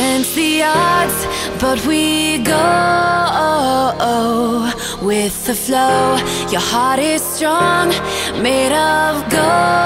against the odds, but we go with the flow. Your heart is strong, made of gold.